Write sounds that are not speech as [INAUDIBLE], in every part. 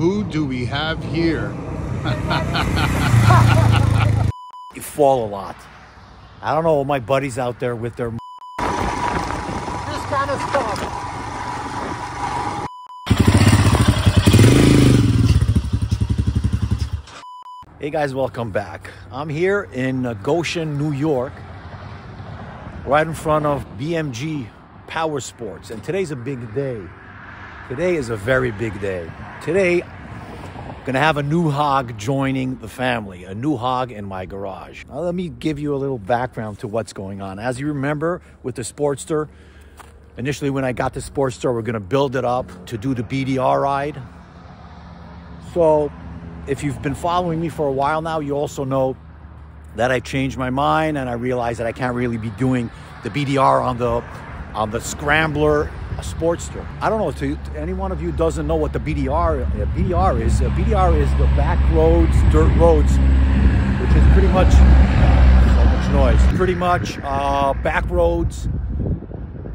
Who do we have here? [LAUGHS] You fall a lot. I don't know, my buddies out there with their This kind of stuff. Hey guys, welcome back. I'm here in Goshen, New York, right in front of BMG Power Sports, and today's a big day. Today is a very big day. Today, I'm gonna have a new hog joining the family, a new hog in my garage. Now, let me give you a little background to what's going on. As you remember, with the Sportster, initially when I got the Sportster, we're gonna build it up to do the BDR ride. So, if you've been following me for a while now, you also know that I changed my mind and I realized that I can't really be doing the BDR on the on the Scrambler Sportster. I don't know to, to any one of you doesn't know what the BDR uh, BDR is. Uh, BDR is the back roads, dirt roads, which is pretty much so much noise. Pretty much uh, back roads,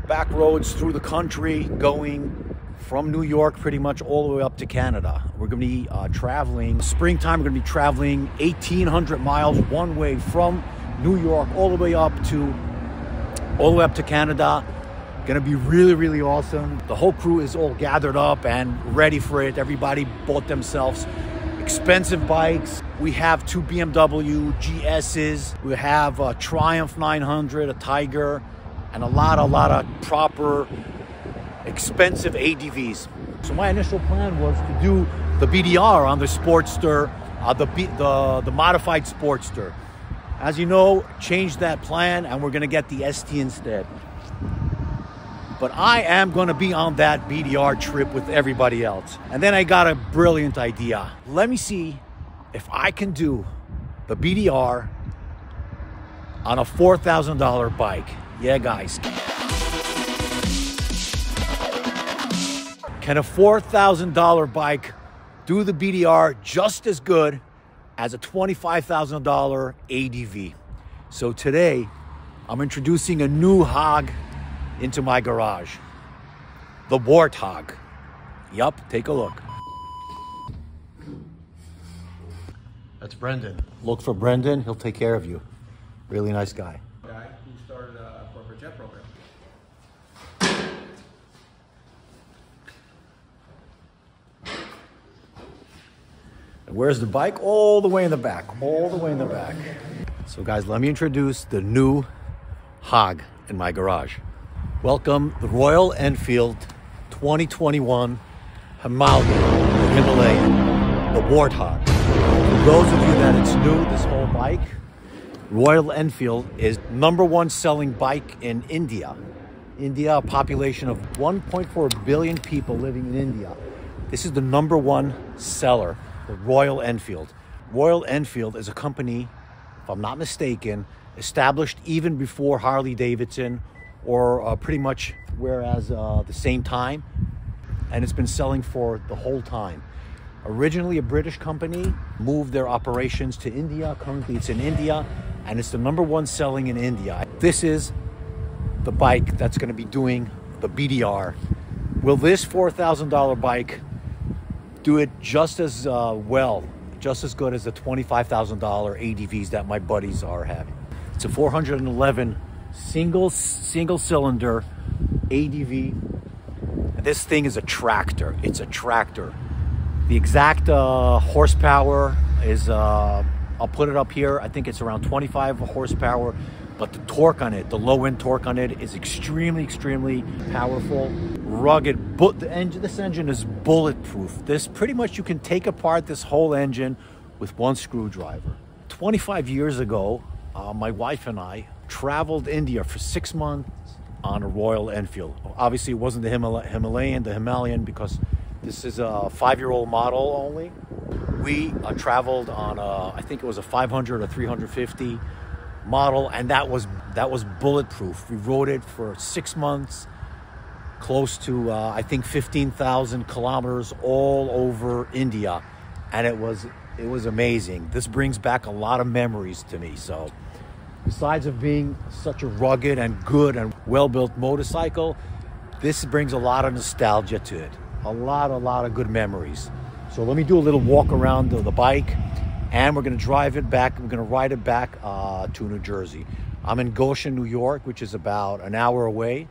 back roads through the country, going from New York pretty much all the way up to Canada. We're going to be uh, traveling, springtime, we're going to be traveling 1,800 miles one way from New York all the way up to all the way up to Canada. To be really, really awesome. The whole crew is all gathered up and ready for it. Everybody bought themselves expensive bikes. We have two BMW GSs. We have a Triumph 900, a Tiger, and a lot, a lot of proper expensive ADVs. So my initial plan was to do the BDR on the Sportster, uh, the, B, the the modified Sportster. As you know, changed that plan, and we're gonna get the ST instead. But I am gonna be on that BDR trip with everybody else. And then I got a brilliant idea. Let me see if I can do the BDR on a $4,000 bike. Yeah, guys. Can a $4,000 bike do the BDR just as good as a $25,000 ADV? So today, I'm introducing a new hog into my garage the Warthog. Yup, take a look. That's Brendan. Look for Brendan, he'll take care of you. Really nice guy. guy who started a corporate jet program. And where's the bike? All the way in the back. All the way in the back. So, guys, let me introduce the new hog in my garage. Welcome the Royal Enfield 2021 Himalayan, the Himalayan, the Warthog. For those of you that it's new, this whole bike, Royal Enfield is number one selling bike in India. India, a population of 1.4 billion people living in India. This is the number one seller, the Royal Enfield. Royal Enfield is a company, if I'm not mistaken, established even before Harley Davidson or uh, pretty much whereas uh, the same time and it's been selling for the whole time. Originally a british company moved their operations to india currently it's in india and it's the number one selling in india. This is the bike that's going to be doing the bdr will this $4000 bike do it just as uh, well just as good as the $25000 advs that my buddies are having? It's a 411 single single cylinder ADV. This thing is a tractor. It's a tractor. The exact uh, horsepower is uh, I'll put it up here. I think it's around 25 horsepower, but the torque on it, the low end torque on it, is extremely extremely powerful, rugged. But the engine, this engine is bulletproof. This pretty much you can take apart this whole engine with one screwdriver. 25 years ago, uh, my wife and I traveled India for six months on a Royal Enfield. Obviously, it wasn't the Himal- Himalayan, the Himalayan, because this is a five-year-old model only. We uh, traveled on, a, I think it was a 500 or 350 model, and that was that was bulletproof. We rode it for six months, close to uh, I think 15,000 kilometers all over India, and it was it was amazing. This brings back a lot of memories to me. So besides of being such a rugged and good and well-built motorcycle, this brings a lot of nostalgia to it. A lot, a lot of good memories. So let me do a little walk around the, the bike and we're to drive it back. We're to ride it back uh, to New Jersey. I'm in Goshen, New York, which is about an hour away.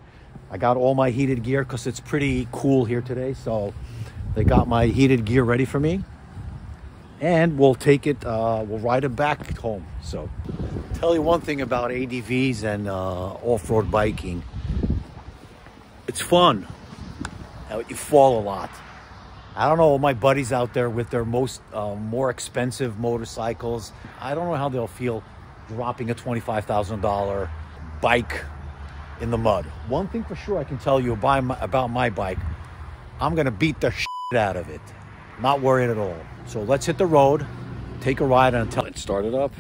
I got all my heated gear because it's pretty cool here today. So they got my heated gear ready for me. And we'll take it, uh, we'll ride it back home. So tell you one thing about ADVs and uh, off-road biking. It's fun. You fall a lot. I don't know all my buddies out there with their most uh, more expensive motorcycles. I don't know how they'll feel dropping a $25,000 bike in the mud. One thing for sure I can tell you about my bike, I'm gonna beat the shit out of it. Not worried at all. So let's hit the road, take a ride until it started up.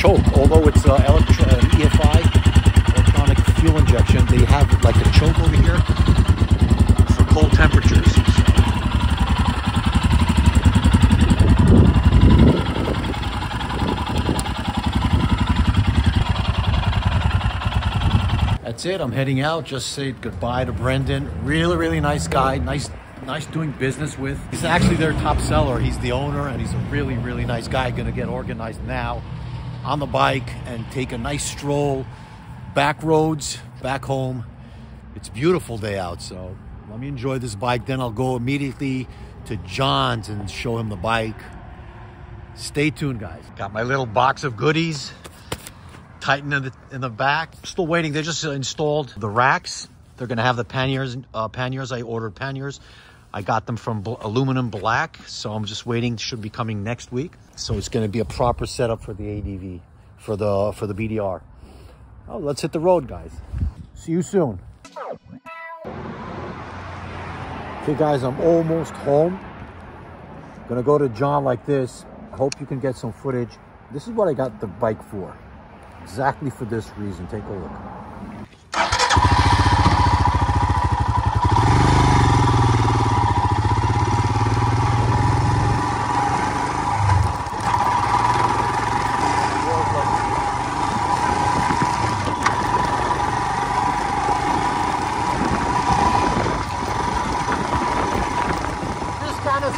choke, although it's uh, electro, uh, EFI, electronic fuel injection, they have like a choke over here for cold temperatures. That's it. I'm heading out. Just say goodbye to Brendan. Really, really nice guy. Nice, nice doing business with. He's actually their top seller. He's the owner, and he's a really, really nice guy. To get organized now on the bike and take a nice stroll back roads, back home. It's a beautiful day out, so let me enjoy this bike. Then I'll go immediately to John's and show him the bike. Stay tuned, guys. Got my little box of goodies. Titan in the, in the back. Still waiting. They just installed the racks. They're going to have the panniers. Uh, panniers. I ordered panniers. I got them from aluminum black, so I'm just waiting. Should be coming next week. So it's going to be a proper setup for the ADV, for the for the BDR. Oh, let's hit the road, guys. See you soon. Okay, guys, I'm almost home. Gonna go to John like this. Hope you can get some footage. This is what I got the bike for. Exactly for this reason. Take a look.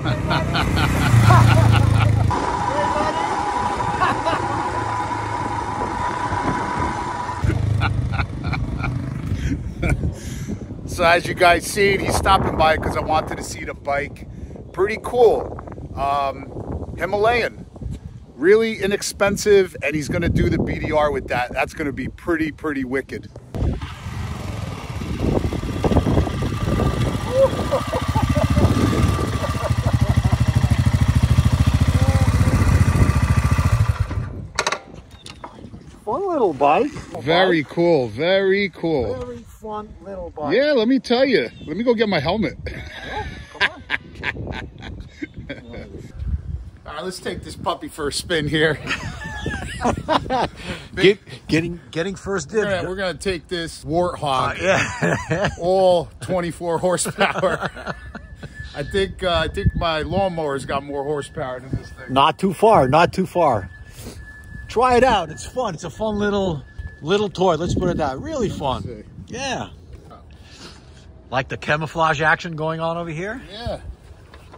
so as you guys see, he's stopping by because I wanted to see the bike. Pretty cool. Um, Himalayan. Really inexpensive, and he's going to do the BDR with that. That's going to be pretty, pretty wicked. fun little bike. Very cool. Very cool. Very fun little bike. Yeah, let me tell you. Let me go get my helmet. Yeah, come on. All right, let's take this puppy for a spin here. [LAUGHS] Get, getting getting first dibs. We're gonna, we're gonna take this warthog, Uh, yeah. [LAUGHS] all 24 horsepower. I think uh, I think my lawnmower's got more horsepower than this thing. not too far. Not too far. Try it out. It's fun. It's a fun little little toy. Let's put it that. Really fun. Yeah. Like the camouflage action going on over here. Yeah.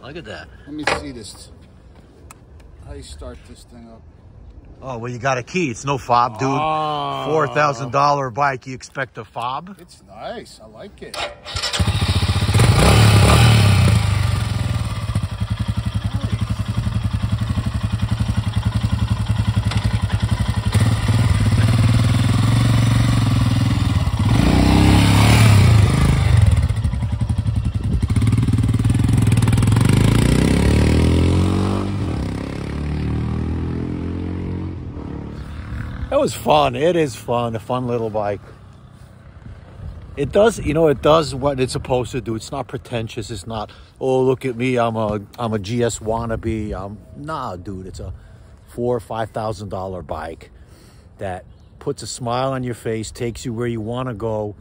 Look at that. Let me see this. How you start this thing up? Oh well, you got a key. It's no fob, dude. Oh. Four thousand dollar bike. You expect a fob? It's nice. I like it. Was fun. It is fun. A fun little bike. It does, you know, it does what it's supposed to do. It's not pretentious. It's not, oh, look at me. I'm a, I'm a GS wannabe. I'm nah, dude. It's a four or five thousand dollar bike that puts a smile on your face, takes you where you want to go,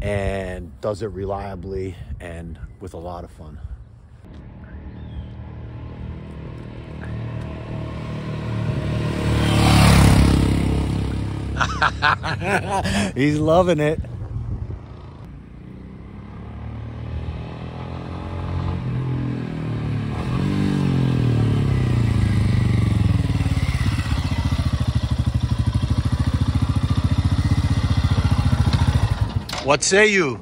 and does it reliably and with a lot of fun. [LAUGHS] He's loving it. What say you?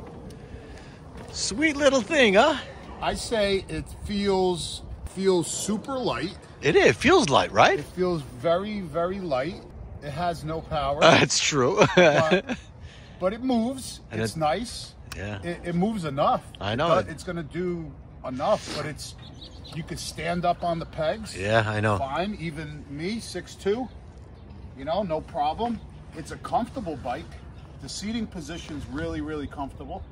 Sweet little thing, huh? I say it feels feels super light. It is. It Feels light, right? It feels very very light. It has no power, [LAUGHS] That's true. but, but it moves. And it's it- nice. yeah. It, it moves enough. I know. It does- it's going to do enough, but it's you could stand up on the pegs. Yeah, I know. Fine. Even me, 6'2", you know, no problem. It's a comfortable bike. The seating position's really, really comfortable.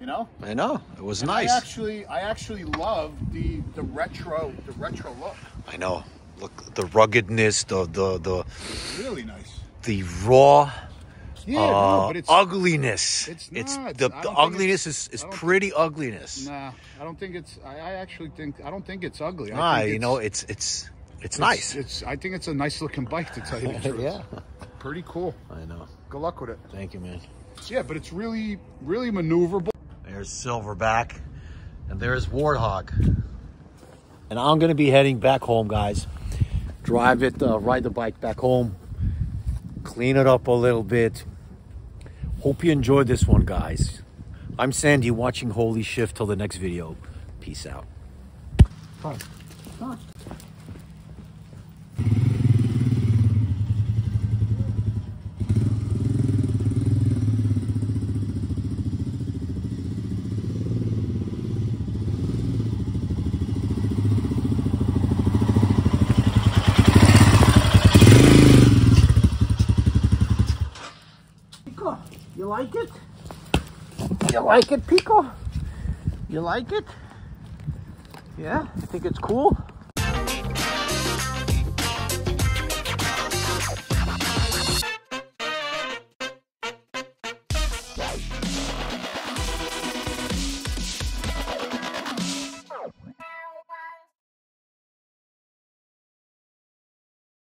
You know, I know. It was And nice. I actually, I actually love the the retro, the retro look. I know. Look, the ruggedness, the the the Really nice. the raw Yeah, uh, no, but it's ugliness. it's it's not. the, the ugliness is, is pretty ugliness. nah. I don't think it's. I, I actually think I don't think it's ugly. I Nah, think you know, it's it's it's it's- nice. It's. I think it's a nice looking bike to tell you the [LAUGHS] truth. yeah. Pretty cool. I know. Good luck with it. Thank you, man. Yeah, but it's really, really maneuverable. There's Silverback, and there's Warthog. And I'm gonna be heading back home, guys. Drive it, uh, ride the bike back home, clean it up a little bit. Hope you enjoyed this one, guys. I'm Sandy, watching Holy Shift. Till the next video. Peace out. You like it, Pico? You like it? Yeah? You think it's cool?